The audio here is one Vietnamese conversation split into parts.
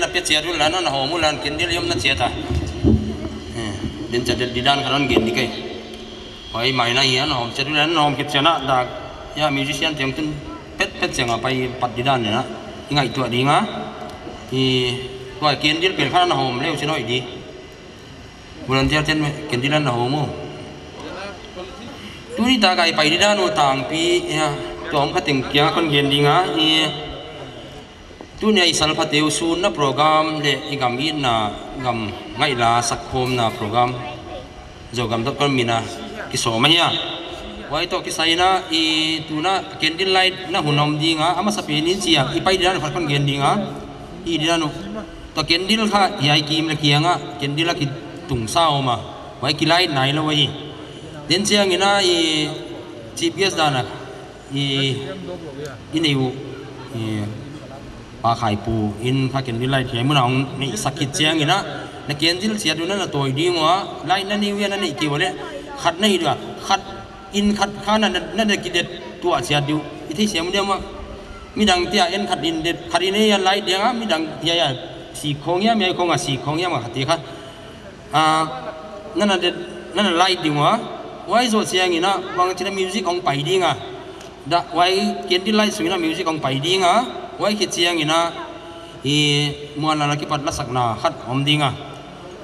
na pet siarul lana na homulan kendil yom na siata eh, din dan didan karon gendi kay hoy maina iya na hom siarul lana na hom ket siana ya musician tiang tun pet pet siang apa pat didan na. Ingai tua di nga. I wa kendil pel kana na hom lew sinoi idi. bulan tiar ten kendilan na homo tu ni takai pai didan o pi ya tom kating kya kon gendi nga. I tu ne isal tiêu sun na program le igam in na gam ngai la sak khom na program. Zo gam dot kon mina ki so ma ya wai to ki sai na i tu na candle light na hunom di nga ama sa pinin sia i pai dinan fat kon gen di nga i dinan to candle kha yai kim la kianga candle la ki tung sao ma. Wai ki light nai lo wai. Den chiang ina i gps dana i ineu i ปลาไข่ปูอินข้ากินดิไลเทียมันเอาในสักกิจเจียงอีนะนักเรียนที่เสียดูนั่นน่ะตัวดีมัวไล่นั่นนี่เวียนั่นนี่กี่วันเนี่ยขัดนี่ด้วยขัดอินขัดข้านั่นนั่นเด็กกิเด็ดตัวเสียดูอีที่เสียมันเดียวมามีดังเตียเอ็นขัดอินเด็ดขัดอินเนี่ยไล่เดียงอะมีดังเฮียสีคงเงี้ยมีคงอะสีคงเงี้ยมาขัดตีค่ะอ่านั่นน่ะเด็ดนั่นน่ะไล่ดีมัวไว้โซเสียงอีนะบางทีนะมิวสิกของไปดีงอะดะไว้เกียนที่ไล่สุดนะมิวสิกของไปดีงอะ wai ki ina i muan la ki pat sakna khat om dinga.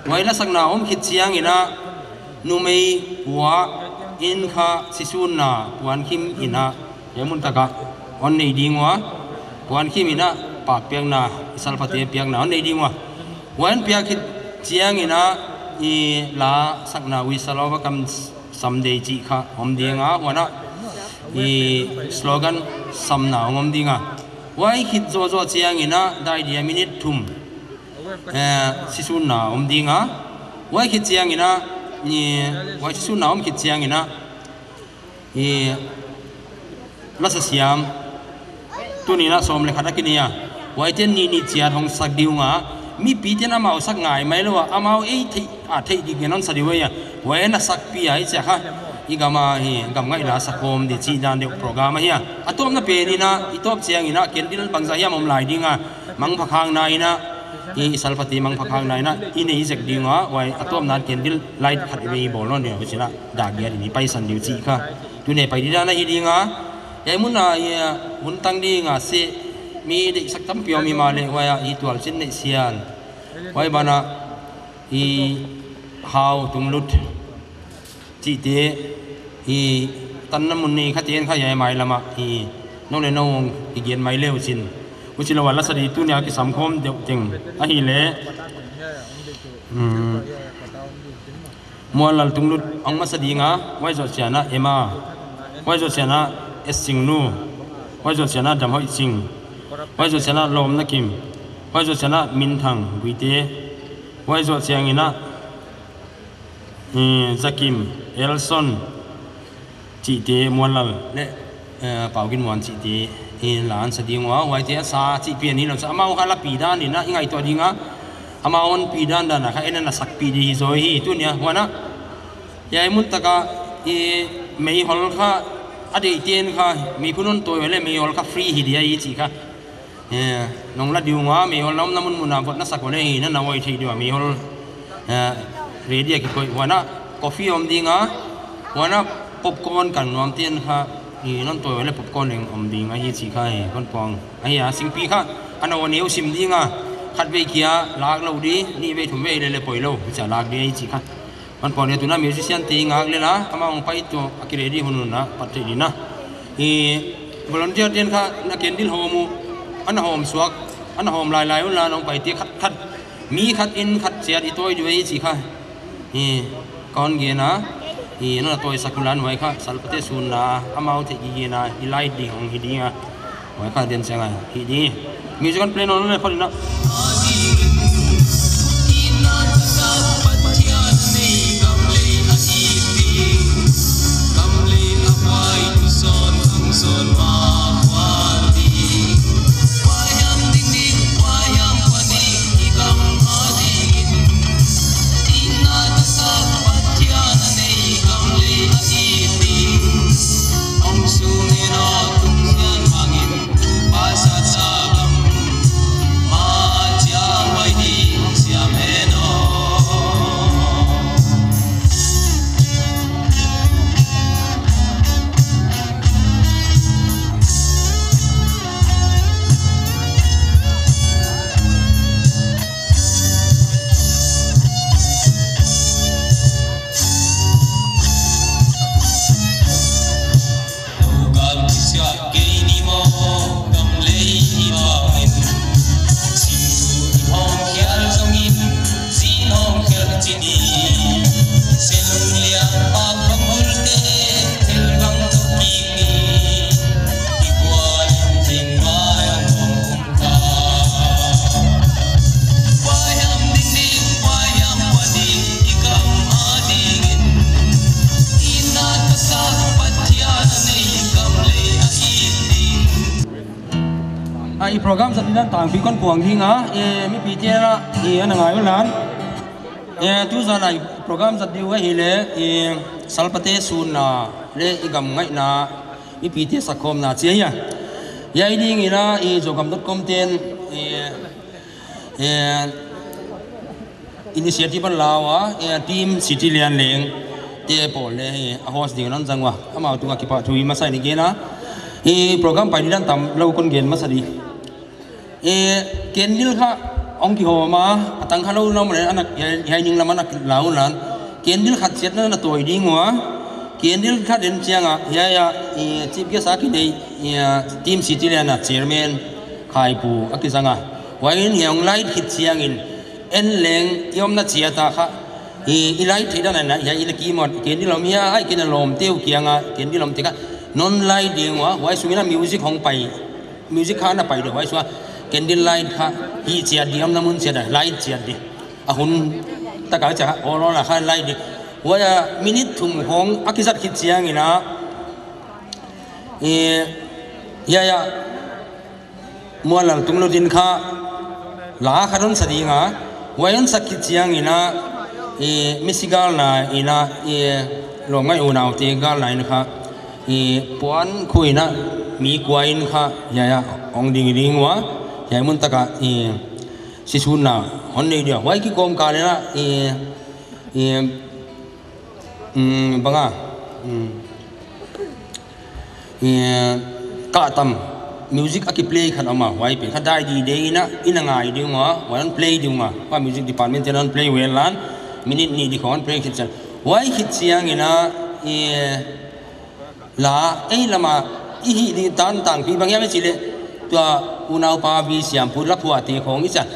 Wai la sakna om ki chiang ina nu mei wa in kha sisun na puan kim ina. Yemun taka on nei dingwa puan kim ina pak piang na isal pate piang na on nei dingwa wan pia ki ina i la sakna wi salowa kam someday chi kha om dinga wana i slogan samna om dinga wai hit zo zo chiang ina, dai dia minute thum? Eh su na om dinga wai hit chiang ina, ni wai si su na om hit chiang ina? I la sa siam. Tu ni na som le khata kinia wai ten ni ni chia thong sak diu nga. Mi pi ten amao sak ngai mai lo amao ei thei, a thei di genon sa diu ya. Wai na sak pi ai cha kha? Igama hi gam ngai la sakom di chi dan de program hi atom na pe ni na itop chiang ina kendil bangza hiam om lai dinga mang phakhang na ina i salpati mang phakhang na ina ine hi jek dinga wai atom na kendil light khat be bol no ne china da ge ni pai san diu chi kha tu ne pai di na hi dinga yai mun na ya mun tang di nga se mi de sak tam pio mi ma le wa ya i tual chin ne sial wai bana i how tung lut chi te hi tân na mun khát tiền khát kha mày làm lama thì no lên no thì kiện mày leo xin. Cũng chỉ lawa la sa di tu nya cái sam khom đẹp ting a hi le mua mo tung lut ang ma sa di nga wai na ema wai zo sia na es sing nu. Wai zo sia na hoi sing wai zo sia na na kim. Wai zo sia na min thang bui te wai zo sia ngina Ờ, Jakim elson, chị tế muôn lần. Lệ ờ, bảo kinh muôn chị tế in là anh sẽ đi ngõ ngoài thế sa chị biển đi làm sao? Mau khai là pi đan đi na ngay tuổi đi ngã ama on pi đan đan là khai nên là sắc pi đi rồi hi tu nhá hoa na ya dạ, mun taka e mấy hol kha ade tiền kha mi punun tôi lệ mấy hol kha free hi dia hi chị kha ờ, nong la diu ngõ mấy hol nam namun mun na bot na sak ole hi na na wai thi diwa mấy hol रेडिया की कोई वाना कॉफी ओम दिंगा वाना पॉपकॉर्न का नोम तेन खा ये नन तो वाले पॉपकॉर्न एंग ओम दिंगा ये ची खा है कौन पोंग अही आ सिंग पी खा अन वन यो सिम दिंगा खत वे किया लाग लो दी नी वे थुम वे ले ले पोइ लो जा लाग दे ची खा कौन पोंग ने तुना म्यूजिशियन तेंग आग ले ना हमा ओंग पाई तो अकिरे दी हुनु ना पते दी ना ये volunteer ten kha na ken dil homu an hom suak an hom lai lai un la nong pai ti khat khat mi khat in khat sia i toy duai chi kha ฮีก้อนเงินนะฮีนั่นตัวสกุลันไว้ค่ะสัลปเตซูนนะอามาอุเทกีนะฮีไลดีของฮีดีอะไว้ค่ะเดียนเซงอะฮีดีมีสักคนเพลงนั้นเลยพอดีนะ tang pi kon puang hinga e mi pi te la e ana ngai lan e tu za nai program sa diu hi le e salpate sun na le i gam ngai na. Mi pi te sakom na che ya ya i ding à? ina e jogam.com ten e e initiative lawa e team city lian leng. Te po le a host ding nan jangwa ama tu ki pa thui ma sai ni gena e program pai dan tam lo kon gen ma เอเกณฑ์ลิลค่ะองค์ที่หัวมาตั้งข้าวน้ำมันเลยอันนั้นยายยิงละมันนักเล่านั้นเกณฑ์ลิลขัดเสียดนั่นตัวดีงัวเกณฑ์ลิลขัดเดินเชียงอะยายเออจิบเกษากินในทีมสิตี้เลยนะเชียร์แมนขายปูอักกิสังอะวัยนี้องไลท์ขิดเชียงอินเอ็นแรงยอมนัดเชียร์ตาค่ะอีไลท์ที่ด้านนั้นยายอีลกี่หมดเกณฑ์ลิลมีอะไรเกณฑ์ลมเตี้ยวเกียงอะเกณฑ์ลลมติกะนนไลท์เดียงวะไว้สุวินามิวสิกของไปมิวสิกข้าน่ะไปเดี๋ยวไว้สุวา di lai kha hi chia di am na mun chia da lai chia di a hun ta ka cha o lo la kha lai di wa ya minute thum hong akizat khit chiang ina e ya ya mualang tunglo din kha la kharon sadi nga wayan sakit chiang ina e misigal na ina e lo ngai u naw te gal na ina kha e puan khuina mi kwain kha ya ya ong ding ding wa ยังมันตะกะอีสิชุนนะอันนี้เดียวไว้กี่กรมการเลยนะอีอีอืมบังอะอืมอีกะตัมมิวสิกอะกิเพลย์ขันออกมาไว้เป็นขันได้ดีเดีนะอินังไงดีงะวันนั้นเพลย์ดีงะว่ามิวสิกดีพาร์ตเมนต์นั้นเพลย์เวลลันมินินี่ดีขอนเพลย์คิดเสียงไว้คิดเสียงนะอีลาเอ้ยละมาอีฮีดีตันต่างพี่บางอย่างไม่สิเลย ตัวอุณาปาวีเสียมพุทลพัวตีของอิจัด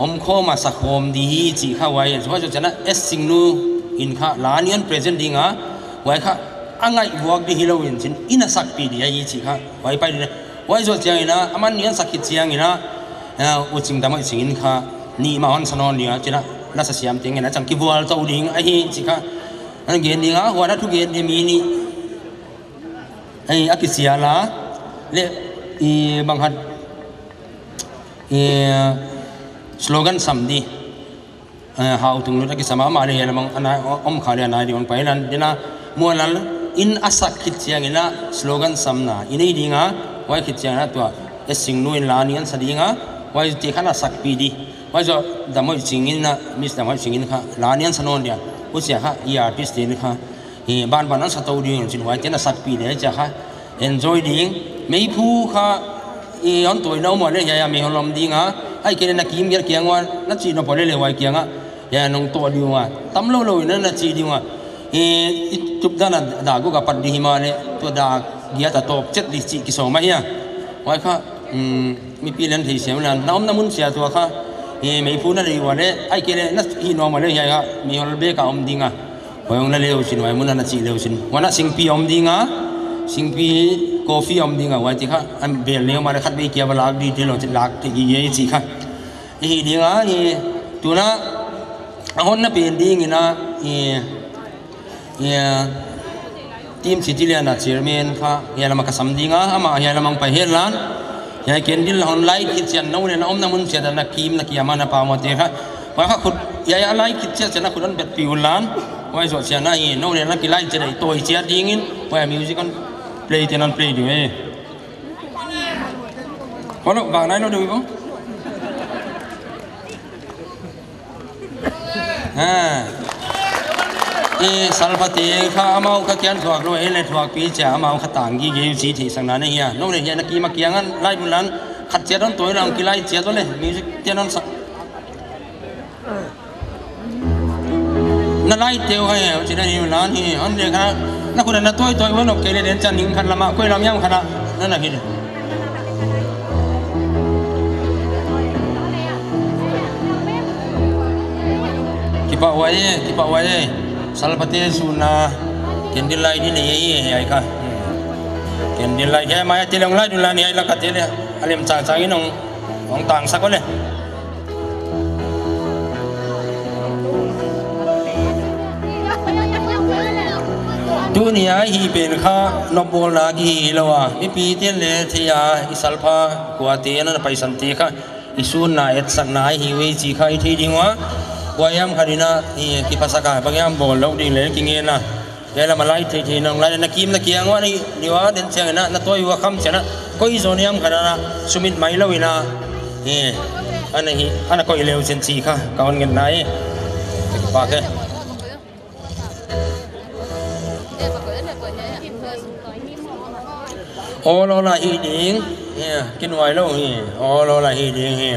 อมข้อมาสักโฮมดีจีข้าไว้เพราะฉะนั้นเอสซิงนูอินข้าลานิยนเพรสเซนต์ดีงาไว้ค่ะอังไงวอกดีฮิโลวินชินอินสักปีดีไอจีค่ะไว้ไปเลยไว้ส่วนเจียงนะอามันนิยนสักกิจเจียงนะนะออุจิงตามอุจิงอินข้านี่มาอนสนอนเนี่ยจีนะลักษณะยามติงนจังกิบวัลเจ้าดิ้งไอ้จีข้านั่นเกณฑ์ดีงอะหัวนัทุกเกณฑ์เมีนี่ไอ้อักิเสียละเล่ banghat slogan samdi how tung lu ki sama ma le yana mang ana om khali ana di on pailan dina mualal in asak khitiang ina slogan samna ini dinga wai khitiang na to esing nu in lani an sadinga wai ti khana sak pi di wai jo damoi chingin na mis damoi chingin kha lani an sanon dia usia kha i artist ni kha ban ban an satau di on chin wai tena sak pi le cha kha enjoy ding mấy phu kha i on tuổi nấu mà đấy ya mi hồn lòng đi ngà, ai kia nó kiếm cái kia ngoan. Nó chỉ nó bỏ lên ngoài kia ngã ya nông tua đi ngã tâm lâu lâu nó nó chỉ đi ngã i chụp ra là đã có gặp đi mà đấy. Tôi đã gia ta top chết đi chỉ cái số mấy ya ngoài kha mi pi lên thì xem là nó ông nó muốn xia tôi kha. I mấy phu nó đi vào đấy. Ai kia nó hi nó mà đấy ya mi làm bé cả ông đi ngà, hồi ông nó leo xin ngoài muốn nó chỉ leo xin. Ngoài nó sinh pi ông đi ngà sing pi coffee om dinga, wai ti kha. An bel le ma khat be kia ba lag di ti lo ti lag ti ye chi kha. E dinga e tu na ahon na pen ding ina e e team city le na chairman kha. Ya lama ka sam dinga, ama ya lama pa helan ya ken dil hon lai kit chen no ne na om na mun che da na kim na kiyama na pa mo te kha. Wa kha khut ya ya lai kit che chen na khun bet pi ulan wai zo chen na ye no ne na ki lai che dai toi che ding in. Wa music on play thì non play rồi có lộn vàng này nó đừng không à. Thì salvati kha mau kha kian thuộc rồi. Lên thuộc pi cha mau kha tang gi ge gì thì sang nan nha lúc này nó kia mà kia ngan lai bulan khát chết đón tối làm kia lai chết rồi music tiên non sang, nó lai tiêu hay chỉ là là nó thì anh đây khác. นักคนนั้นตัวตัววันนกเกลียดเด่นจันนิ่งขันละมาคุยลำย่ำขนาดนั่นน่ะพี่คิดป่าวไว้คิดป่าวไว้สัลปติสุนาเคนดิไลนี่นี่ไอ้ค่ะเคนดิไลแค่มาเจริญไลดูแลนี่ไอ้ละกัดเจริญอารมณ์จางจางนี่น้องของต่างสักคนเลย ดูนี่ไฮีเป็นข้านบวลนากีแล้ววะมีปีเตียนเลทียอาอิสัลพากว่าเตียนนั้นไปสันติข้าอิสุนนาเอ็ดสักนายฮีวิจิข่าอีทีดีวะวายามคดีนะนี่กี่ภาษากายบางยามบอกเล้วดีเลยกิเงินนะเดี๋ยวเรามาไล่ทีทีน้องไล่นักกีมนักเกียงวะนี่ดีว่าเดินเชียงนะนักตัวอยู่ว่าคำเชียนะก็อีโซนยามคดีนะสมิตไม่เล่าวินะนี่อันนี้อันนั้นก็อีเลวเซนซีค่ะกาวเงินไหนปากแค่ ô lô là hi điện nha kinh ngoài lâu hi ô lô là hi điện hi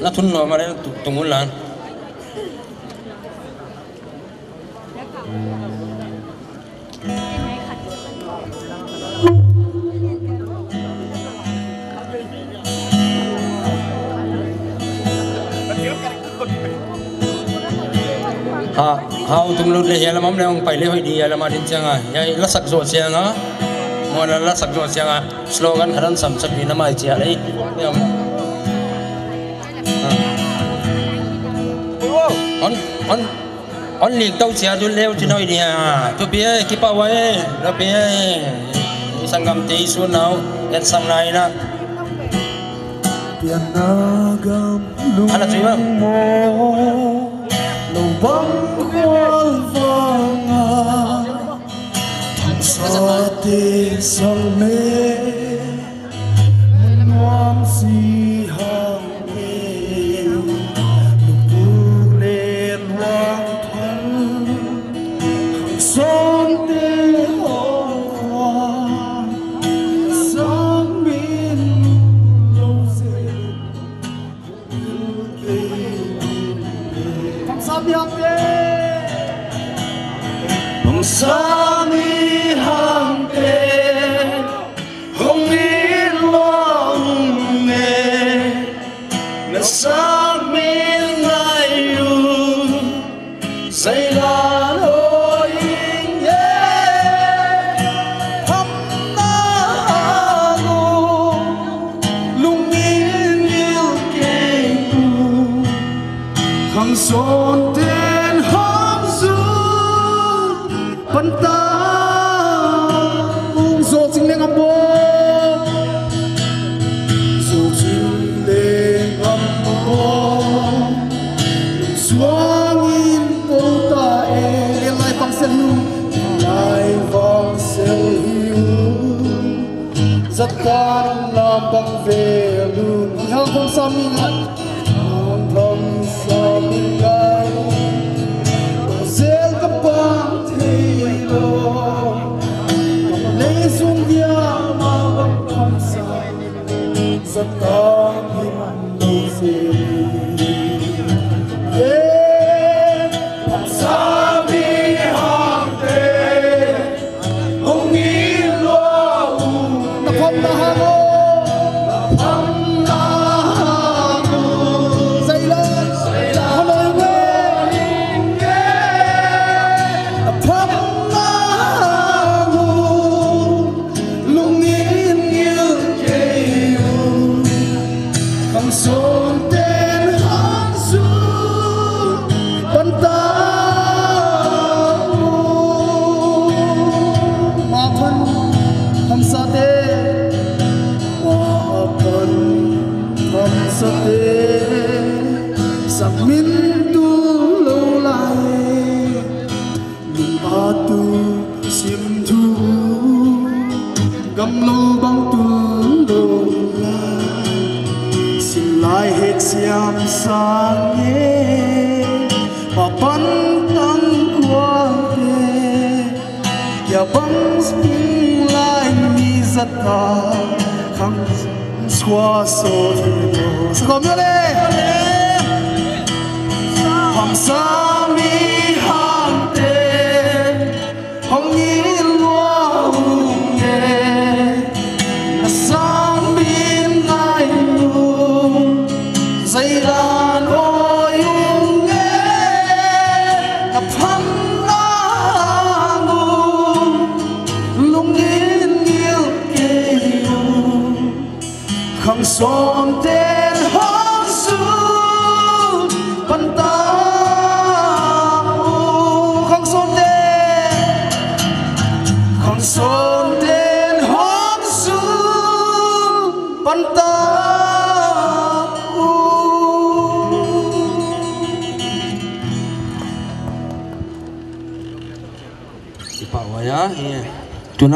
nó thun nó mà đấy tụng muốn làm. Ha hao tum lut le ya lamam le ong pai le hoi di ya lama din changa ya la sak zo changa mo na la sak zo changa slogan haran sam sak ni na mai chia le yam on on on liek tau chia du leo chi noi dia tu bia ki pa wa la bia sangam te su nau en sang nai na Pianagam Ano, Lâu 花啊，红色的生命，我们是 So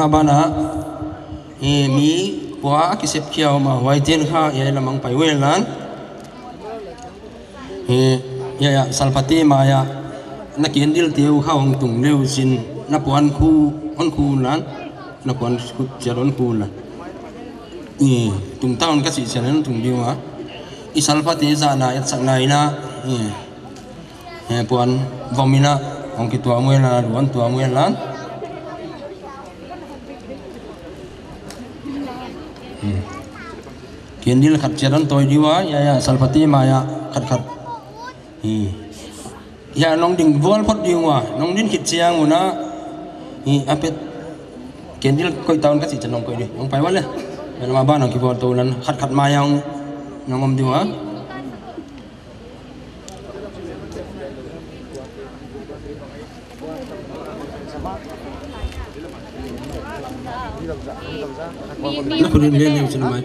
tuna bana e mi kwa ki sep kia ma wai ten kha ya mang pai wel nan. E ya ya salpati ma, ya, na kien dil tiu kha ong tung leu sin na puan khu, on khu nan, na puan khu charon khu nan. E tung taun ka si chanan tung diu ma. I salpati za na, ya sak nai na. E e puan vomina ong ki tua mwen la luan tua mwe lan. Kendil khat cheran toy diwa ya ya salpati ma ya khat khat hi. Ya nong ding bol pot diwa nong din kit chiang una hi apet. Kendil koi taun ka si chanong koi di nong pai wale. Ya ma ba nong ki bol to lan khat khat ma yang nong om diwa nó có lên lên trên máy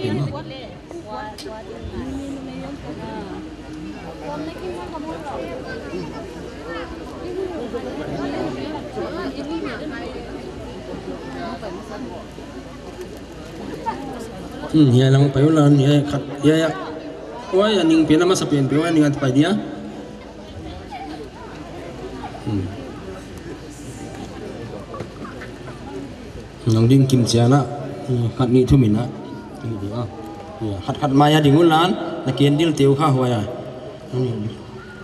Hmm, ya lang payo lan ya kat ya ya. Wa ya ning pila mas apian wah ya, ning atpa dia. Hmm. Nang ding kim jana ya, kat ni tu mina. Ini ah. ya, kat kat maya di ngulan nakian dil tiu kha wa ya. Ini.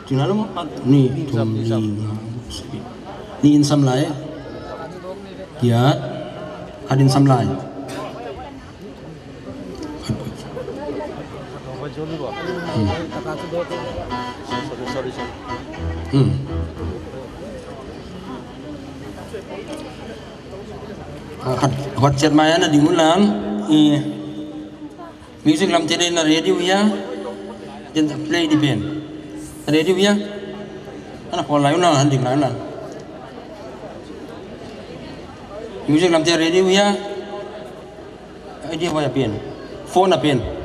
Tinggal mo kat ni tum ni. Insam lai. Ya. Kadin sam lai. Ừ. Hmm. chất mai là đi muốn làm i music lam tede là radio ya tập play đi biển. Radio ya ana ko layo na đi layo na music làm thế radio ya idea vào biển. Phone là phone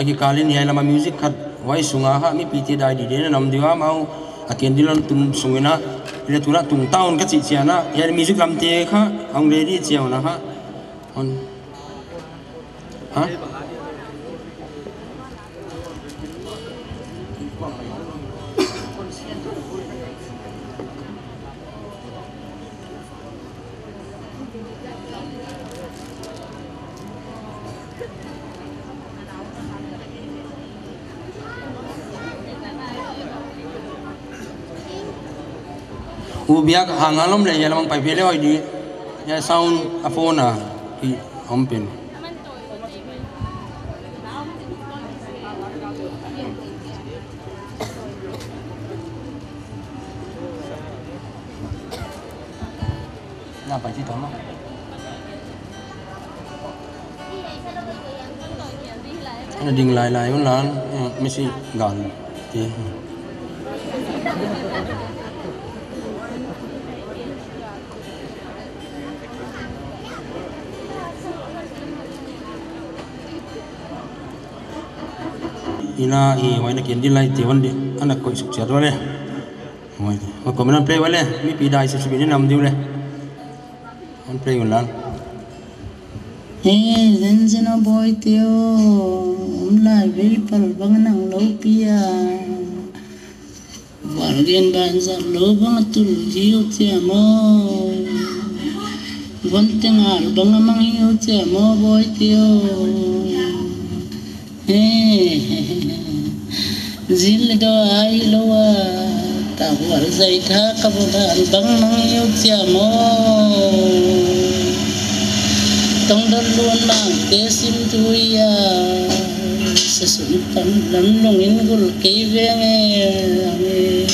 ki kalin ya lama music khat wai sunga ha mi piti dai di de na nam diwa mau. Aken dilan tum sungena ile tuna tung taun ka chi chiana. Ya music lam te kha ong ready chiao na ha. On ha ubiak hangalom le yalamang pai pele oi di ya sound afona i hompen na pai chi tama ana ding lai lai un lan misi gal ti ina i wai na kendi lai te wande ana koi suk chat wale wai ko ko menan play wale. Mi pi dai su ni nam diu le. On play un lan zen a boy teo, umlai vil pal bang nang lo pia. Wargen ban za lo bang tul hiu tia mo. Wan tengar bang mang hiu tia mo boy teo. zilido ailo tawar zaitha kabuda albang nang yutya mo tongdon luan mang tesim tuya sesumpang dan nungin gul keveng eh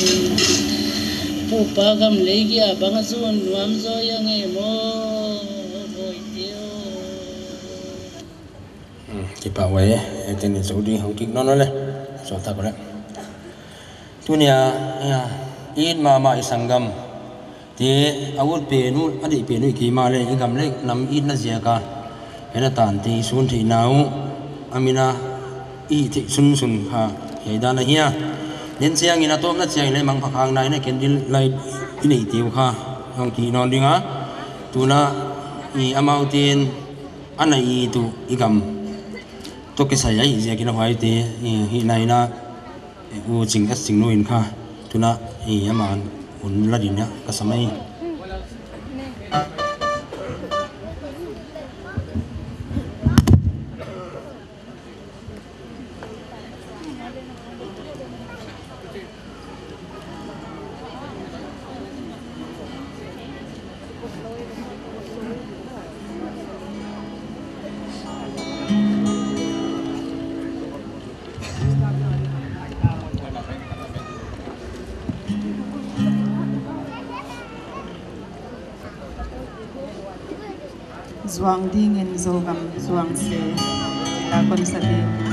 pupa gam legi abang zon nuam zo yang eh mo boy teo Kita away e ten ni so di ho ti no no le so ta ko le tu nia ya in ma ma isangam ti awul pe nu adi pe nu ki ma le igam le nam in na zia ka ena tan ti sun thi nau amina i ti sun sun ha he da na hiya nen chiang ina tom na chiang le mang phakang nai na lấy lai ini tiu kha. Hong ki non dinga tuna i amau tin anai i tu igam to ke sai ai zia kina hwai te hi nai na u ching as ching no in kha. Tuna i aman un la din ya ka samai zwang dingin zogam zwang se. Lakon sa dingin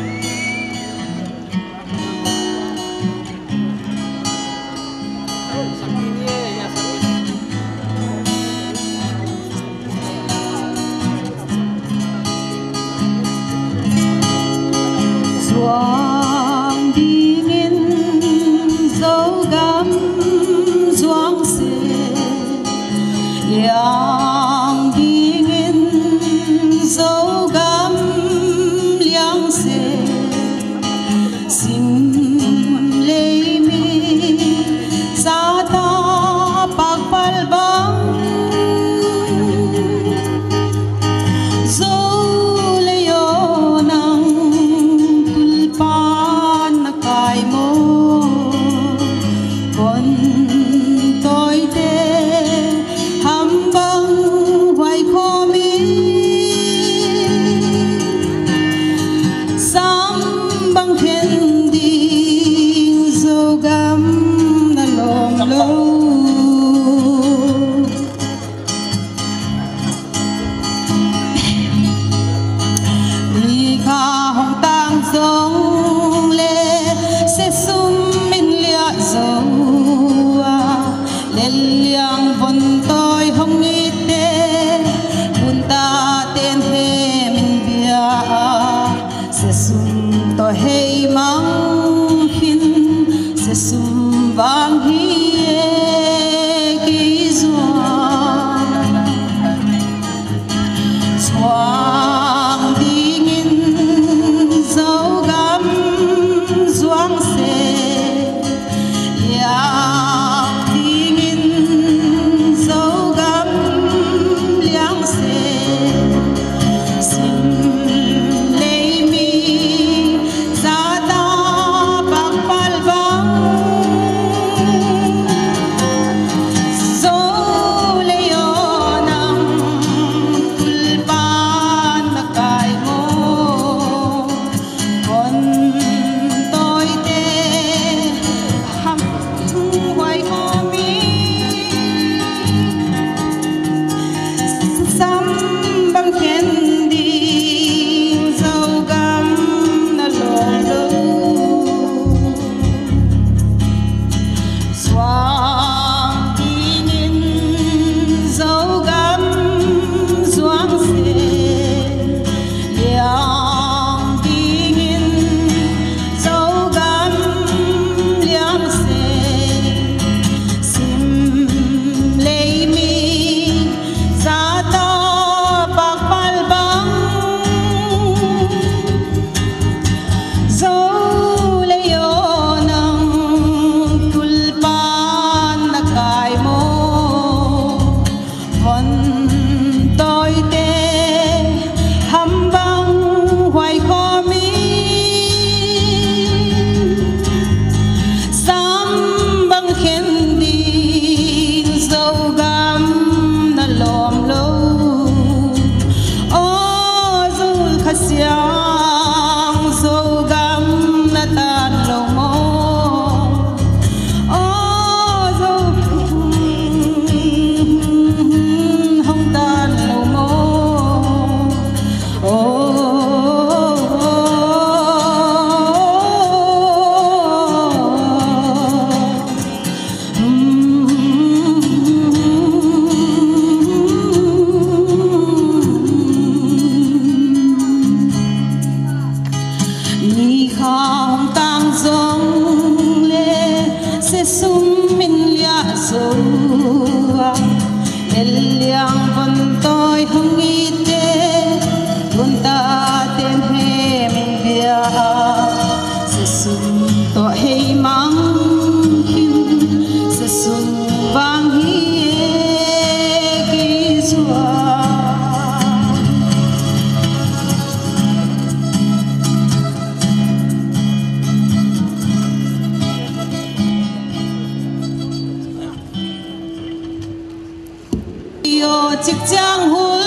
chik chang hul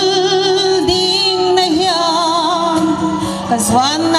ding này hiyan kaswan xoan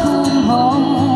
come home.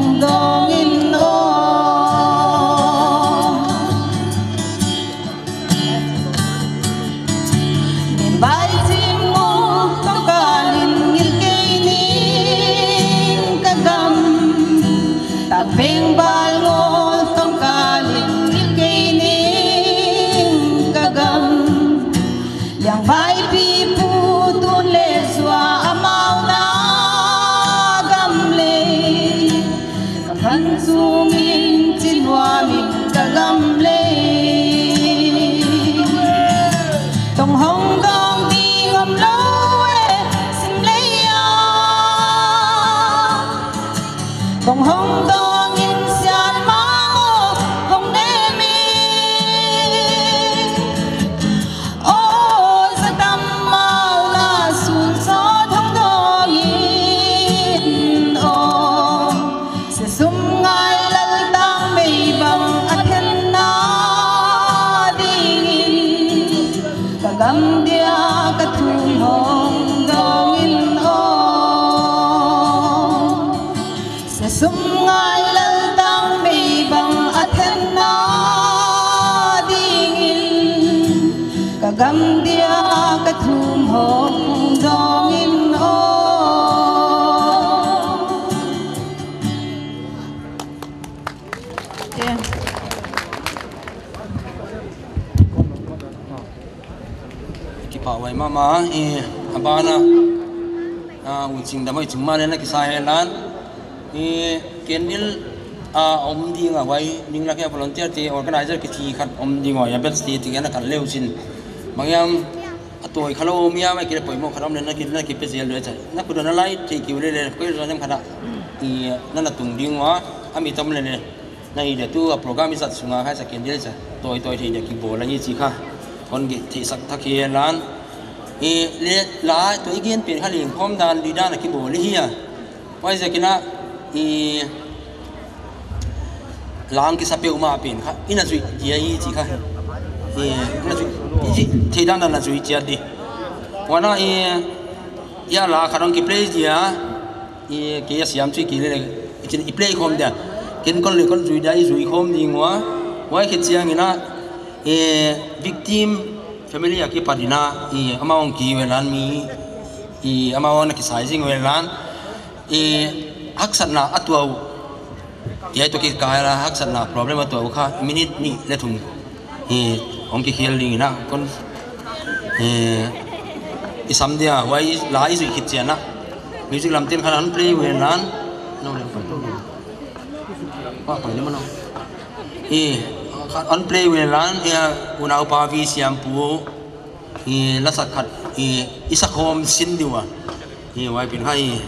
ma e abana a uching da mai chuma le na kisa he lan. E kenil, a om di nga wai ning la ke volunteer te organizer ki thi khat om di nga ya bet ti ti na kan le usin mangyam atoi khalo mia mai kire poimo kharam le na kin na ki pe zel le cha. Na ku na lai te ki le le ko ro nem khada ti na na tung ding wa ami tam le ne na i de tu a program isat sunga kha sa kenil cha. Toi toi thi de ki bol ni chi kha. Kon gi thi sak thak hi lan. e le la to igen pen haling hom dan li dan ki bol hi ya pai zakina e lang ki sape uma pen kha ina zui dia yi chi kha e ina zui ji te dan dan zui chi di wana e ya la kharang ki play dia e ke ya siam chi ki le chin i play khom da ken kon le kon zui dai zui khom ni ngwa wai khit chiang ina e victim family aki padina i ama on ki welan mi i ama on ki sizing welan i aksat na atwa ya to ki kaira aksat na problem atwa kha minute ni le thum i om ki khel ling na kon i i samdia wai lai su khit chena music lam tin khan play welan no le pa to wa pa ni mano i on play we welan ya una pa vi siam pu i la sak khat i isa khom sin diwa i wai pin hai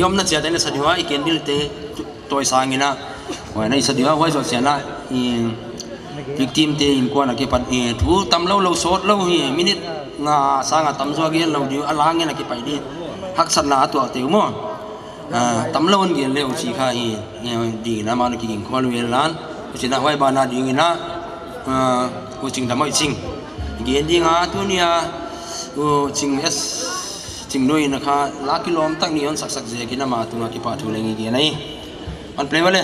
yom na chia den sa diwa i ken dil te toy sangina wai na. Isa diwa wai so sia na i victim te in kwa na ke pan e thu tam lo lo sot lo hi minute nga sanga tam zo ge lo diu alang na ke pai di hak san na to te mo tam lo on ge le u chi kha i di na ma na ki king khol we lan kucina wai bana dingina eh, kucing dama kucing gendi nga tu nia ya, kucing es kucing noi na kha laki lom tak ni on sak sak je kina ma tu nga ki pa thu lengi ge nai on play wale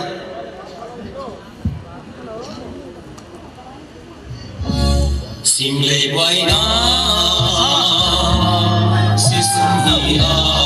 sim lei wai na si hi a.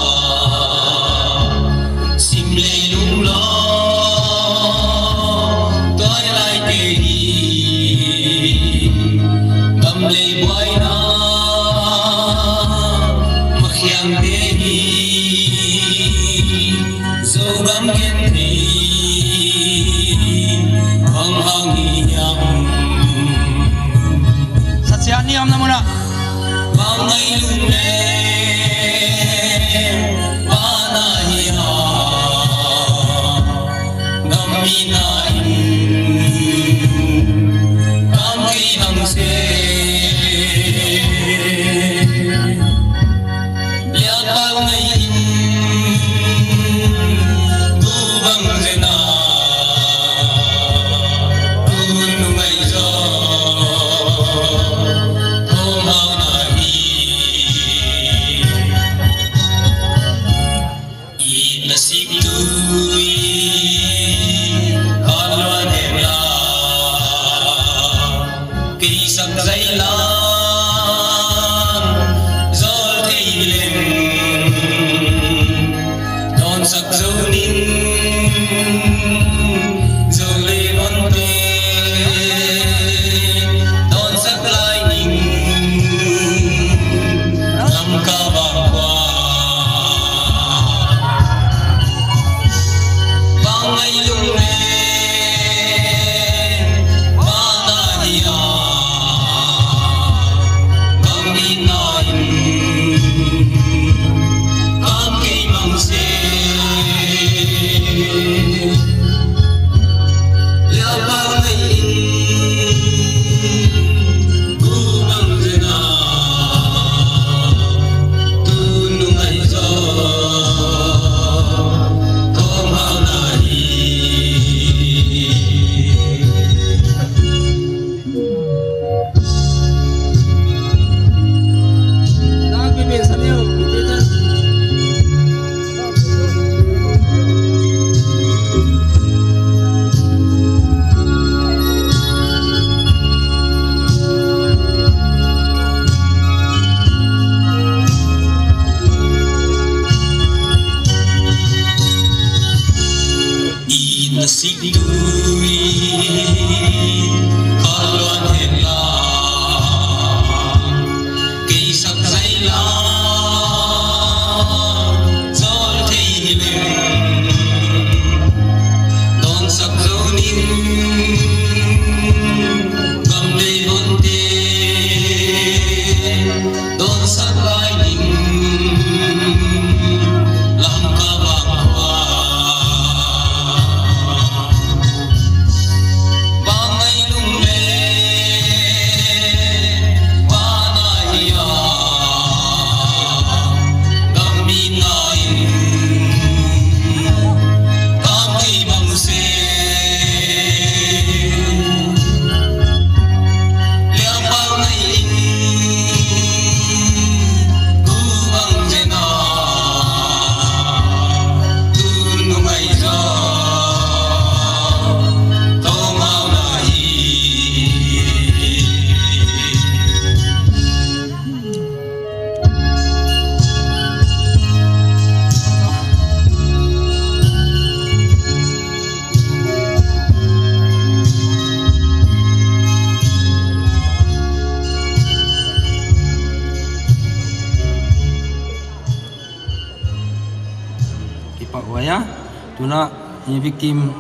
victimes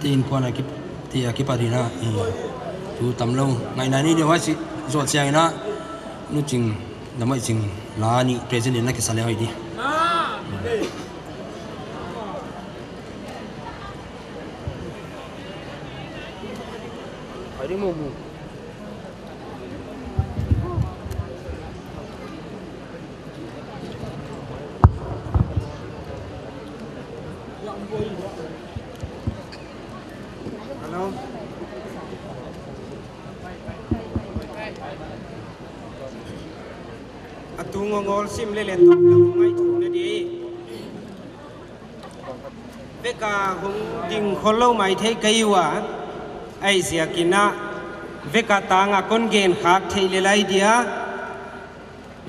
tin quan ekip ti ekip adina i tu tam long ngai na ni dewa si zot siang na nu ching namai ching la ni president na ke sale hoi di อยเทกัยวะไอเสียกินะเวกาตางะคนเกณฑ์ขากเทเลไลเดีย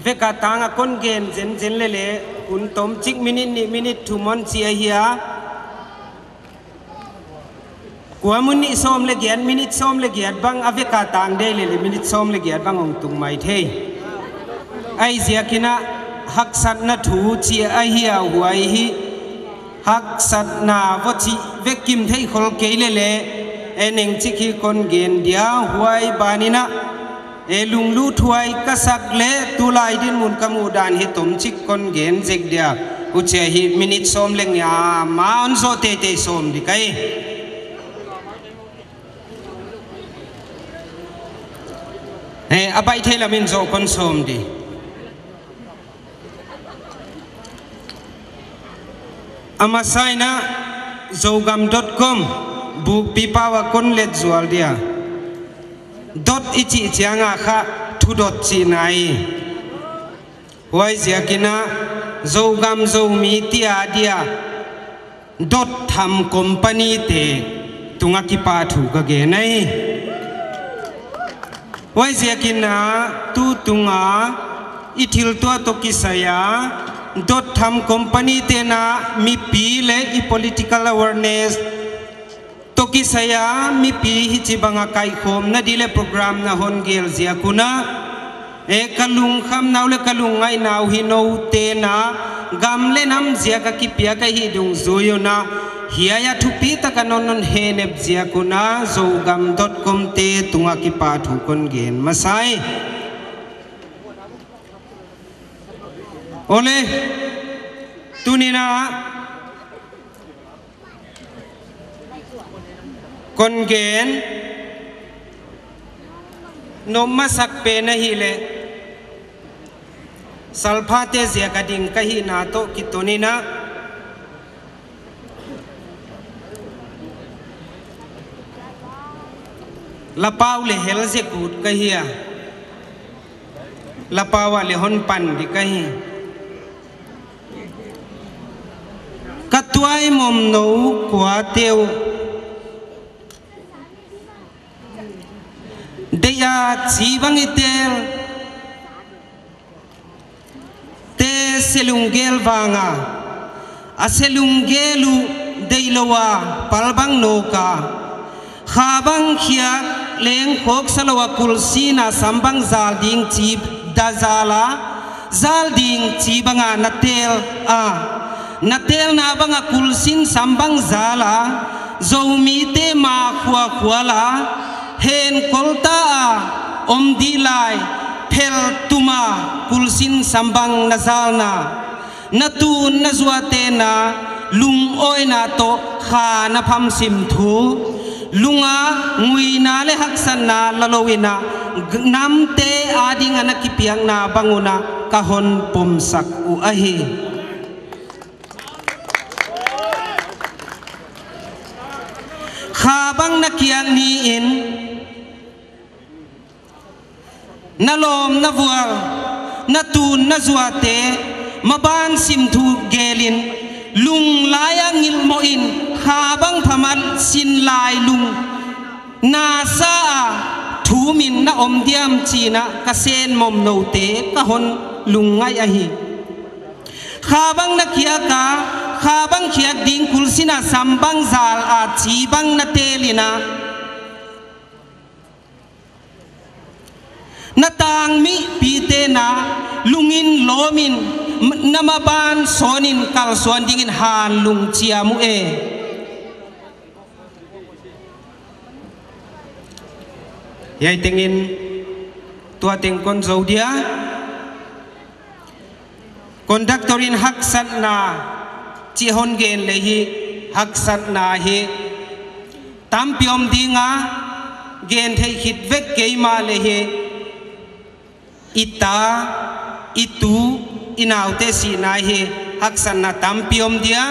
เวกาตางะคนเกณฑ์เจนเจนเลเลอุนตมจิกมินิมินิทุมอนเสียเฮียกวมุนนี่ส้มเลียนมินิส้มเลียนบังอเวกาตางเดลเลยมินิส้มเลียนบังองตุงไม่เทไอเสียกินะหักสันนัทูเสียเฮียหวยฮี hak sat na vo chi ve kim thei khol ke le le eneng chi khi kon gen dia huai banina e lung lu thuai ka sak le tu lai din mun ka mu dan hi tom chỉ kon gen jek dia u che hi minute som leng ya ma on so te te som di kai e abai thela min zo kon som di amasaina zogam.com buk pipawa kon let zual dia. Dot ichi chianga kha thu dot chi nai. Wai zia kina zogam zo mi dia. Dot tham company te tunga ki pa thu ge nai. Wai zia kina tu tunga ithil to to ki saya dot tham company te na mi pi le i political awareness to ki saya mi pi hi chi banga kai khom na dile program na hon gel zia kuna e kalung kham naw le kalung ngai naw hi no te na gam le nam zia ka ki pia ka hi dung zoyo na hiya ya thu pi ta ka non non he ne zia kuna zo gam.com te tunga ki pa thu kon gen masai ole tunina kon gen no masak pe na hi le salpha te zia ka ding ka hi na to ki tunina la pau le hel ze kut ka hiya la pawa le hon pan di ka hi katuai mom no kwa teu deya chi bang itel te selungel wanga a selungelu deilowa palbang noka khabang khia leng khok salawa kulsina à, sambang zal ding chi dazala à. zal ding chibanga à, natel a natel na banga kulsin sambang zala zomi te ma khwa khwala hen kolta om di lai phel tuma kulsin sambang nazalna natun na. Zuate na lung oi to kha na pham sim thu. Lunga ngui na le haksan na lalowina nam te ading anak kipiang na banguna kahon pomsak u ahi หาบังนักเกียนมีเอ็นนลมนวัวนตูนนจวเตมาบ้านสิมทูกเกลินลุงลายังิลโมอินหาบังพมันสินลายลุงนาซาทูมินนอมเดียมจีนะกะเซนมมโนเตกะหนลุงไงอหิขาบังนักเคียกา kha bang ding kulsina sambang zal a chi bang na telina. Natang mi pitena lungin lomin namaban sonin kalsuan dingin han lung ciamu e. Yai tingin tua ting kon zau dia kondaktorin hak chi hon gen le hi hak sat na hi tam piom dinga gen thei khit vek ke ma le hi ita, itu inaw te si na hi hak san na tam piom dia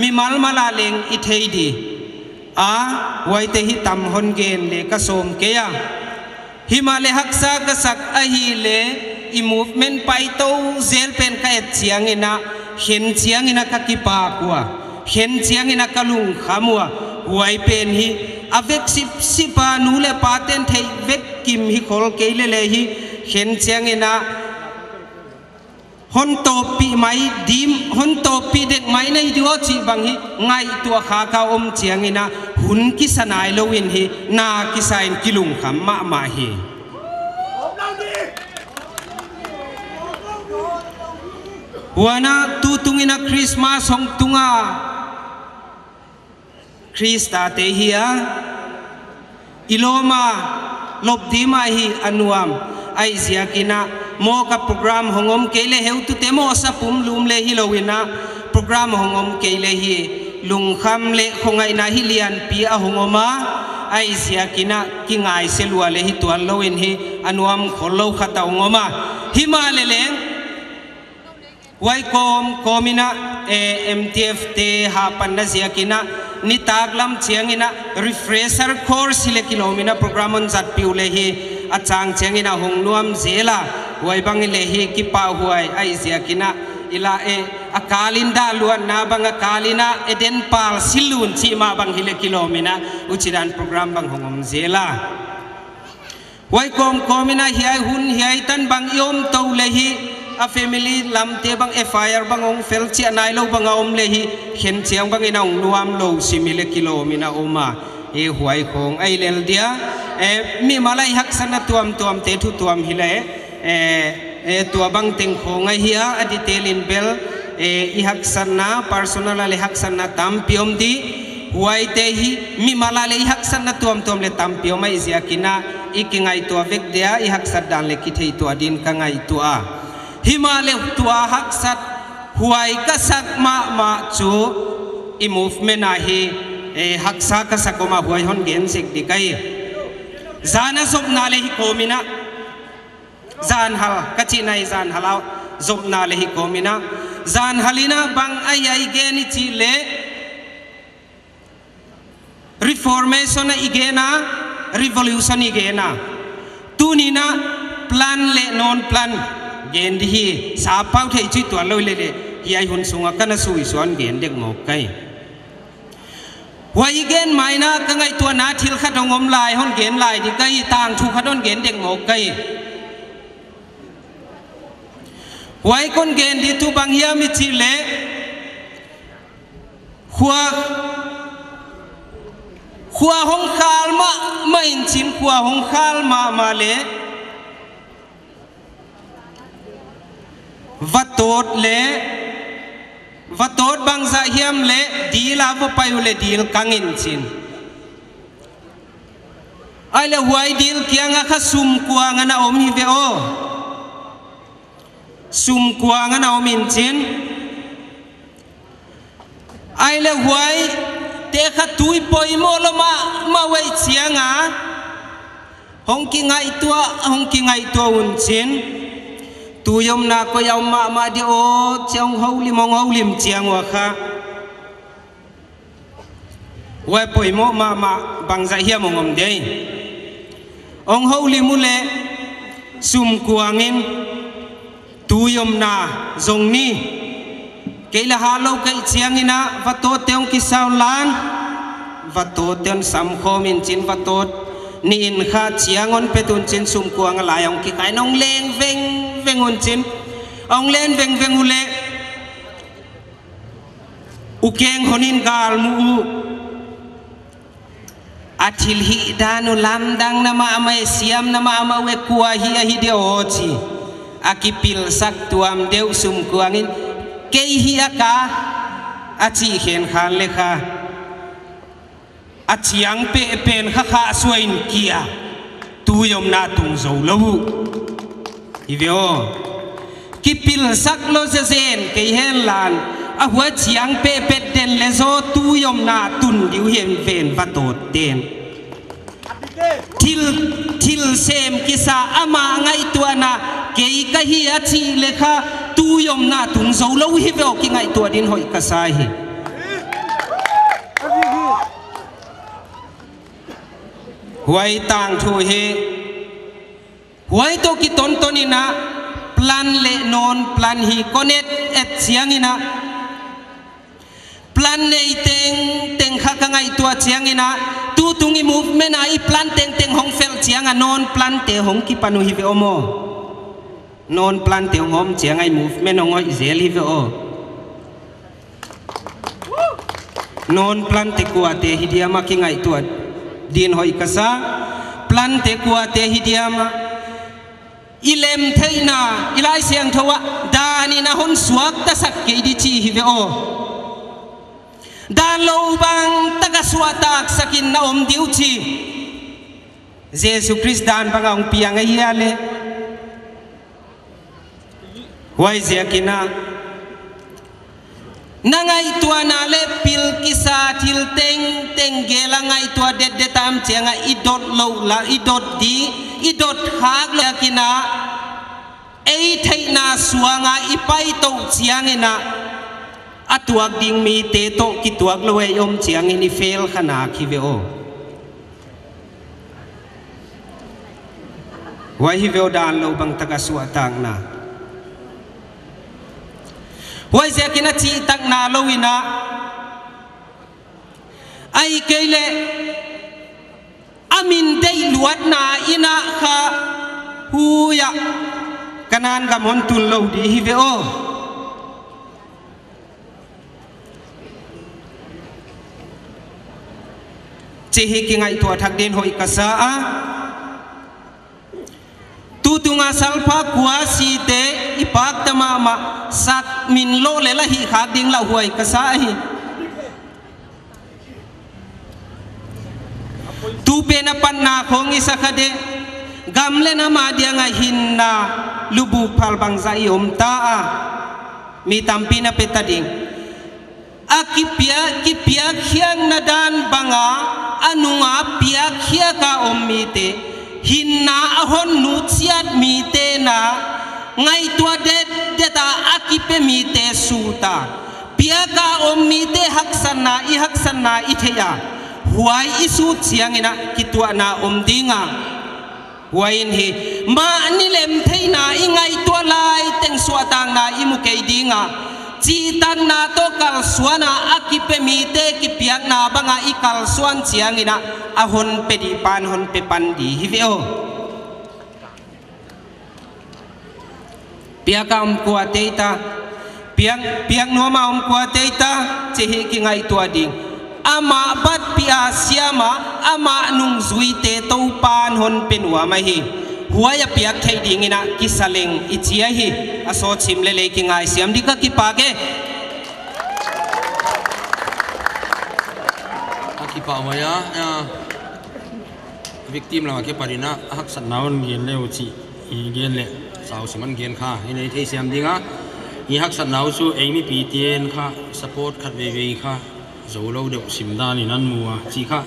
mi mal mala leng i thei di a wai te hi tam hon gen le ka som ke ya himale haksa ka sak a hi le i movement pai to zel pen ka et chiang ina เห็นเสียงในนักกิปากัวเห็นเสียงในนักลุงขามัวไวเป็นฮิอเวกสิบสิปานูเลปาเตนเทเวกกิมฮิคอลเกเลเลฮิเห็นเสียงในนักฮนโตปีไหมดีมฮนโตปีเด็กไหมในดีโอชีบังฮิง่ายตัวขาเกาอมเสียงในนักหุนกิสนายโลวินฮินากิสายกิลุงขามมาฮี wana tu tungina christmas hong tunga. Krista te hiya. Iloma lobdima hi anuam. Ai zia kina mo ka program hongom kele heu tu te mo sa pum lum le hi lowina program hongom kele hi lung kham le khongai na hi lian pi a hongoma. Ai zia kina ki ngai se lua le hi tuan lowin hi anuam kholo khata ngoma hima le leng wai kom komina e mtf te ha panda zia kina ni taglam chiangina refresher course le kilomina program on zat piu le hi achang chiangina hong nuam zela wai bang le hi ki huai ai zia kina ila e akalin da luan na bang akalina eden pal silun chi ma bang hile kilomina uchiran program bang hongom zela. Wai kom komina hiai hun hiai tan bang yom to le hi a family lam te bang e fire bang ong fel chi anai lo bang om le hi. Khen chiang bang e inong nuam lo simile kilomina oma à. e huai khong ai lel dia. E mi malai hak sana tuam tuam te thu tuam hile e e tua bang teng khong ai hia adi telin bel. E i hak sana, personal ale hak sana tam piom di. Huai te hi, mi mala le i hak sana tuam tuam le tam piom ai zia kina ikingai tua vek dia, i hak sat dan le ki thei tua din kangai tua tua himale tua hak sat, huai ka sak ma ma chu, i movement a hi e hak sa ka sakoma huai hon gen sik dikai zana sop na le hi komina zan hal kachi nai zan halau zop na le hi komina zan halina bang ai ai gen chi le. Reformation na igena revolution igena tunina plan le non plan. เกนที่สาพาวเทจิตัวลอยเลยเฮียหุ่นสูงก็นสุยสวนเกนเด็กหมกไก่วัยเกณฑ์ใหม่นะก็ไงตัวนาทิลขัดองมลายห้องเกนลายที่ใกล้ต่างชูขัดอนเกนเด็กหมกไก่วัยคนเกณฑ์ที่ทุบังเฮียมิจิเล่ขัวขัวหงคาลมาไม่ชิมขัวหงคาลมามาเล่ và le vatot và vatot bang za dạ hiam le di là vo payu le dil kangin xin. Ai là huay huai kia kianga kha sum kuanga na om hi ve o sum kuanga na om in chin ai là huay te kha tui poi mo lo ma ma wei chianga hong ki ngai tua hong ki ngai tua un xin tu yom na ko yom ma ma di o chong hau li mong hau lim, chiang wa kha. Wa poi mo ma ma, bang za hiam ngom de ong hau li mu le, sum kuangin tu yom na zong ni. Ke la ha lo ke chiang ina, va to teong ki sao lan. Va to teon sam kho min chin va to ni in kha chiang on pe tun chin sum kuang la yong ki kai nong leng veng veng on chin. Ong len veng veng ule u keng honin gal mu u. Athil hi danu lam dang nama amai e siam nama ama we kuah hi hi de ochi akipil sak tuam deu sum kuangin kei hi aka achi khen khan le kha. Achiang pe e pen kha kha suin kia. Tu yom na tung zo lo hi ve o ki sak lo se zen ke hen lan a hua chiang pe pe den le zo tu yom na tun diu hem ven va tot ten thil thil sem kisa ama à, ngai tua na ke ka hi a chi le kha, tu yom na tung zo lo hi ve o ki ngai tua din hoi ka sai hi. Huai tang thu he huai to ki ton tonina plan le non plan hi konet et siangina plan le teng teng kha ka ngai tua chiangina tu tungi movement ai plan teng teng hong fel chianga non plan te hong ki panu hi ve omo non plan te hom chiangai movement ongoi zel hi ve o non plan te kuwa te hidiama ki ngai tua din hoi kasa plan te kuwa te hidiama ilem theina, ilai siang thowa, dani na hun suak ta sak ke di chi hi ve o. Dan lo bang taga suatak sakin na om diu chi. Jesus Christ dan bang ang piang ai ale wai zia kina. Nangai tua na le pil kisa til teng teng gelangai tua det det tam chenga idot lo la, idot di idot hak la kina ei theina suanga ipai to chiangena atuak ding mi te to ki tuak lo e om chiang ini fail khana khi ve o wai hi ve dan lo bang taka suwa tang na wai ze kina chi tak na lo ina ai keile amin dei luat na ina kha. Huya. Kanan ga mon tun lo di hi ve o. Chỉ hi ki ngai tua thak den hoi kasa a. Tu tunga salpha kwa si te ipak tama ma sat min lo le la hi khak ding la huai kasa hi tupe na panna khongi sakade gamle na madianga hinna lubu phal bangza iom taa mi tampina petading aki pia ki pia khiang nadan banga anunga pia kia ka omite hinna ahon nu chiat na. Ngai tua de deta aki mite suta pia ka omite haksana i haksana itheya huai isut siang ina kitua na omdinga huain hi ma ni lem theina ingai tua lai teng suatang na imu dina, citan na to kal suana akipe mite kipiak na banga ikal suan siang ina. Ahon pedi pan hon pe pandi hiveo piakam kuateita piang piang noma om kuateita cihi kingai tua ding. Ama bat pia siama ama nung zui te to pan hon penwa mai hi. Huaya pia khai ding ina kisaling ichia hi. Aso chim le le ki ngai siam di ka ki pa ge ki pa ma ya victim la ke parina hak san naon gen le uchi i gen le sau siman gen kha. Hi nei thei siam dinga i hak san nau su ei mi pi tien kha, support khat ve ve kha zo lo de sim da ni năn muwa chi kha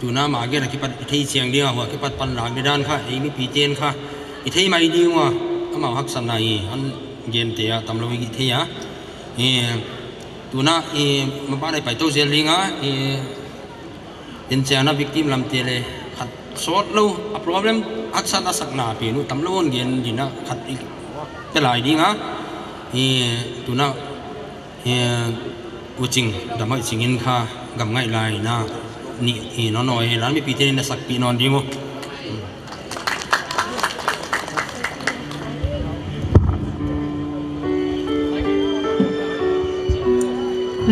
tu na ma ge na ki pat thei chiang dinga wa ki pat pan la ge dan kha ei mi pi tien kha i thei mai dingwa ama hak sat này an gen te ya tam lo gi thei ya e tu na e ma ba dai pai to zel linga e in chang na victim lam te le khat sort lo a problem aksa na sak na pi nu tam lo on gen dina khat i te lai dinga e tu na e uching damai chingin kha gam ngai lai na. Ni i no no e lan mi pi te na sak pi non dingo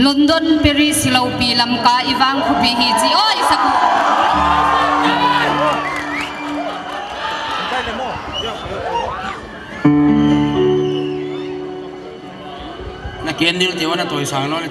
London Paris silaw pilam ka ibang kubihi ji oy sa ku na kendil te Kendrick lleva a Toisano el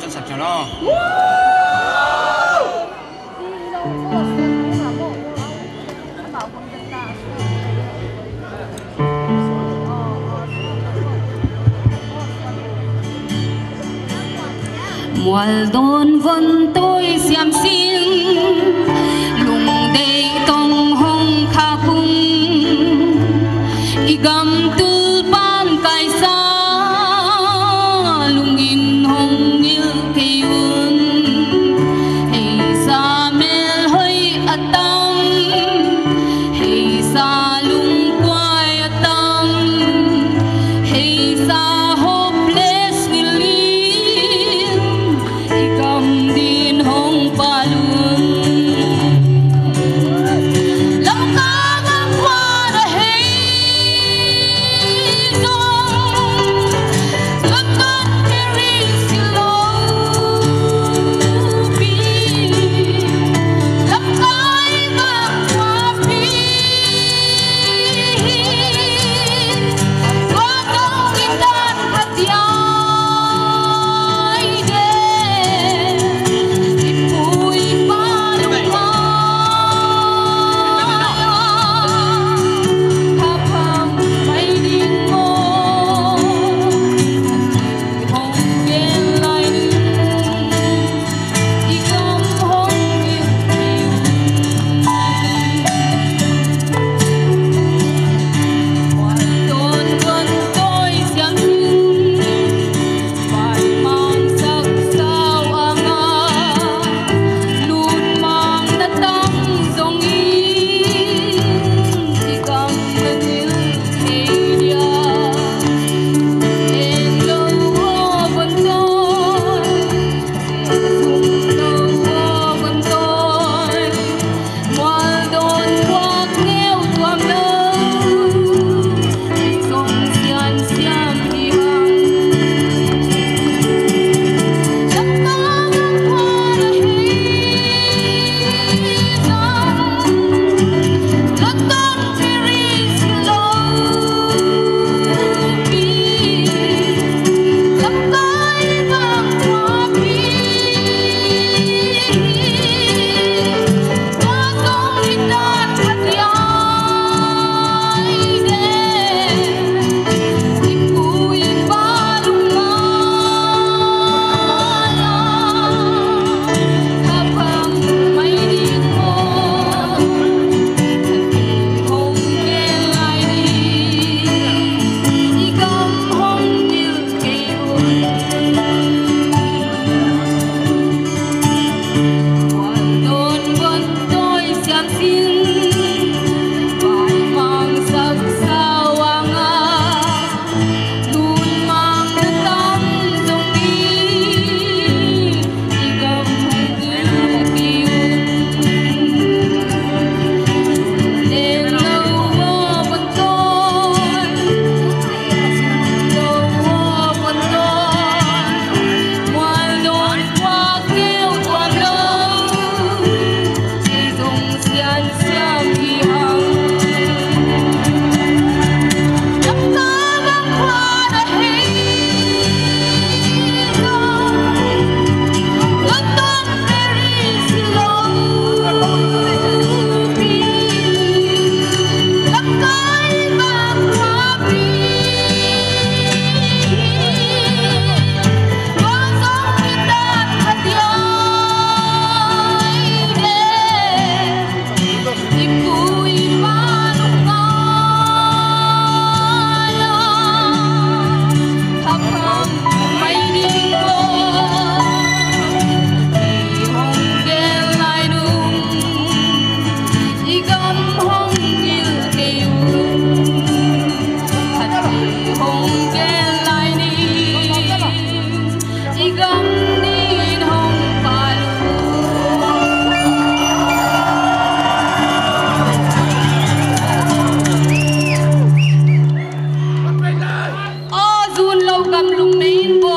Pablo Mainboy.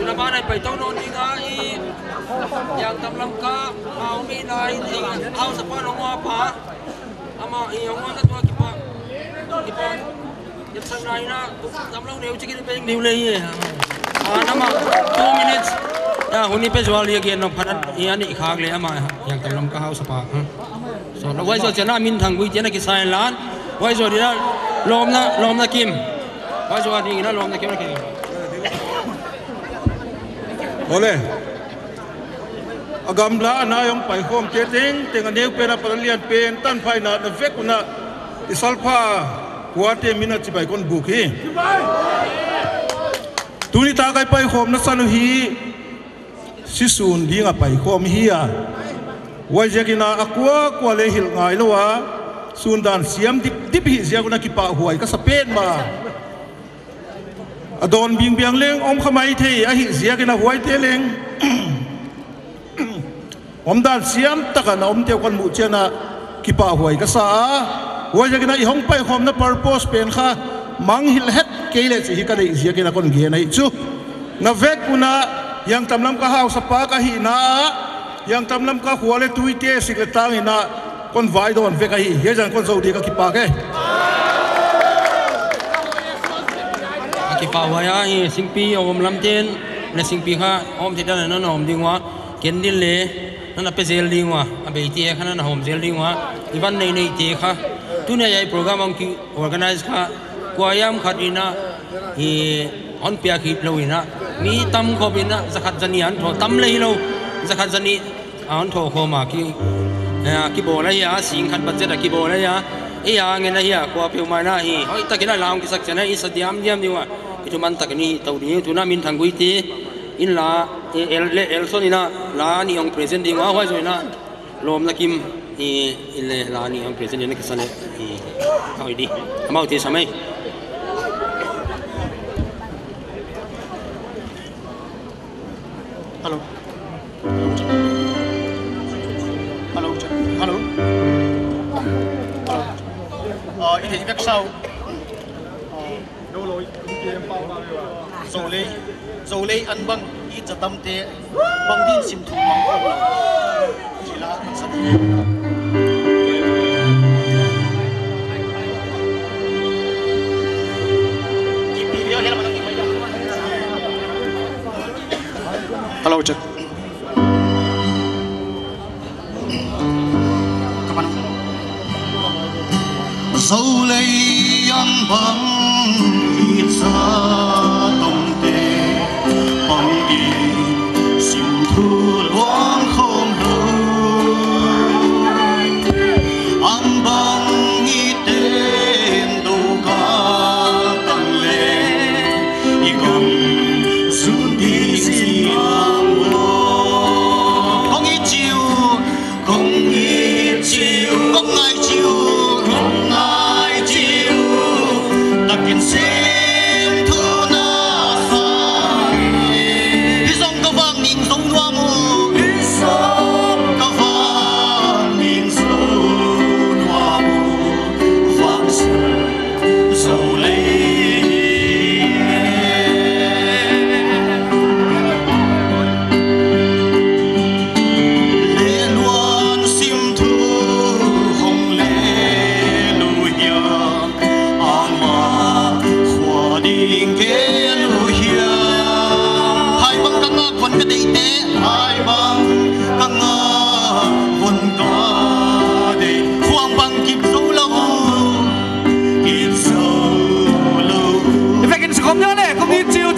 Dunabana phải tông nôn đi ngã y Yang tâm lâm cá Màu mi lại đi Ao sắp bắt ông hoa phá Ama y ông hoa tua kipa Kipa Yap sang này na Tâm lâm nếu chỉ kia bên điều này À nama 2 minutes Ya huni pe jual dia kian nong padat ia ni khag le ama yang kalam ka hau sapa. So na wai so chana min thang gui chana ki sai lan. Wai so dia lom na lom na kim. Wai so dia na lom na kim na kim. Ole. Agam la na yong pai khom che ting ting a neu pena par lian pen tan phai na na vek na isalpa kuate mina chi pai kon buk hi. Tuni ta kai pai khom na sanu hi sisun ding a pai khom hi a. Wai jekina akwa kwa le hil ngai lo wa sundan siam dip dip hi zia kuna kipa huai ka sapen ma. Adon bing biang leng om khamai the a hi zia kina huai te leng om dan siam takana om te kon mu chena ki pa huai ka sa huai jekina i hong pai khom na purpose pen kha mang hil het keile chi hi ka dei zia kina kon ge nai chu na vek kuna yang tamlam ka hau sa pa ka hi na yang tamlam ka huale tuite sikle tang ina kon vai don ve ka hi he jan kon zo di ka ki pa ke kipa waya hi singpi om lam ten na singpi kha om thita na na om dingwa kendil le na na pezel dingwa abe ti kha na hom zel dingwa ivan nei nei ti kha tu na yai program ang ki organize kha kwayam khatina hi on pia khi loina mi tam ko bina zakat jani an tho tam lei lo zakat jani an tho kho ma ki ki bo la ya sing khan bat ja ki bo la ya อีอย่างเงี้ยนะเฮียกว่าเปียวมาหน้าฮีเฮ้ยตะกี้น่าลาวกิสักเจนะอีสตยามเยี่ยมดีว่า tau ni tu na min thang gui ti in la eh, el le el so ni na la ni ong present ding wa hoi rồi na lom na kim i in le la ni ong present ni ki sa le i hoi di mau ti sa mai Hello. Hello. Hello. Hello. Ờ, ý thì việc sau. Nhiêu à Dầu lấy, dầu lấy ăn băng, ít cho tâm tế, băng đi sim thủ mong không Chỉ là ăn sắp Hello, check. Dấu lấy ăn bằng ít xa Chiêu.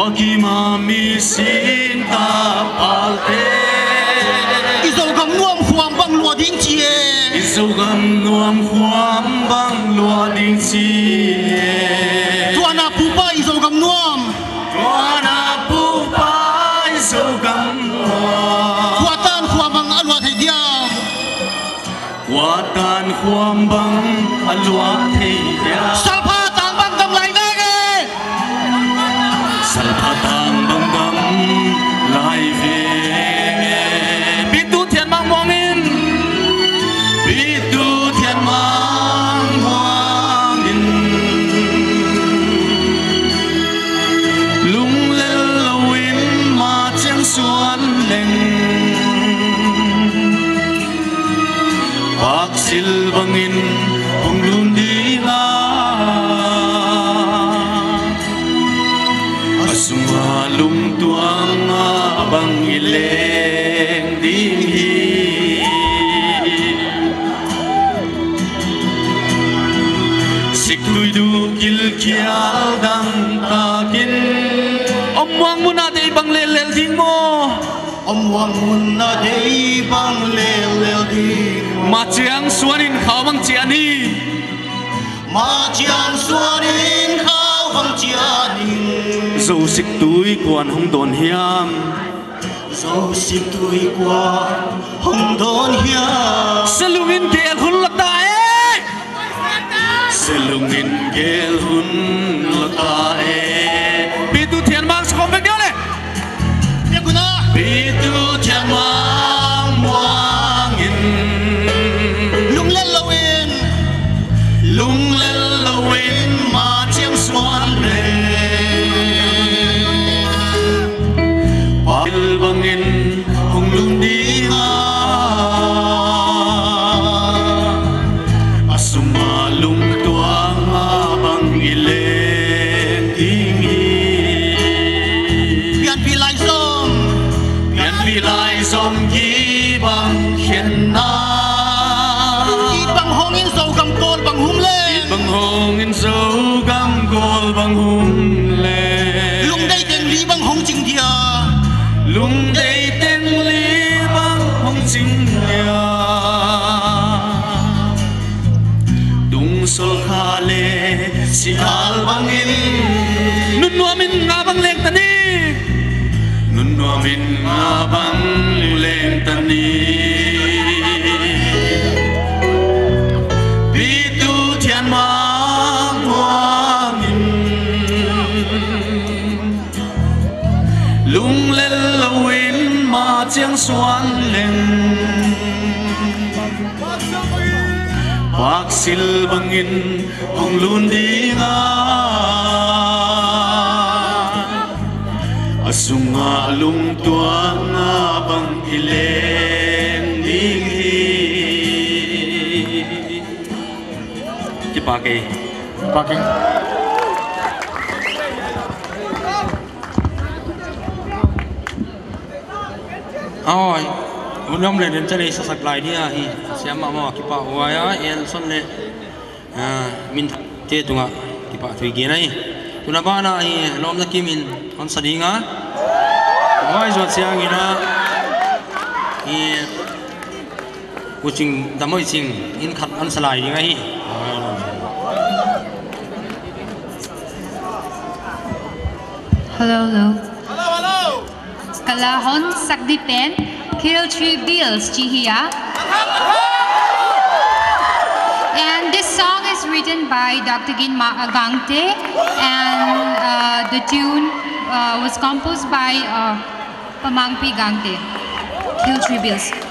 Wakimami sinta palte Izogam nuam huam bang lua ding chie Izogam nuam huam bang lua ding chie kial dang takin ông muang mu na de bang le le ding mo om wang mun na dei bang le le ding ma chiang suan in khao bang chia ni ma chiang suan in khao bang chia ning Dâu sik tui quan hong don hiam. Dấu xịt tuổi qua hồng đón hiam. Selungin kel hun se lungin gel hun lota e bi tu thian mang khom vek diale ye guna tu thian mang muang in lung le lo in lung le lo in ma chiang suan de pal bangin bác sil bang in hong luôn đi nga asunga lung tua nga bang ileng ding hi Kipake. Parking. Ôi, un nom le den tele sa saklai dia hi. Siama ma kipa waya el son le. Ah, min te tunga kipa thui ge nai. Tuna bana hi lom na kimin on sadinga. Wai zo siang ina. Hi kucing damoi sing in khat an salai đi ngay Hello, hello. Kalahon Sakdipen, Kill Three Bills, Chihia. And this song is written by Dr. Gin Gangte, and uh, the tune uh, was composed by uh, Pamangpi Gangte. Kill Three Bills.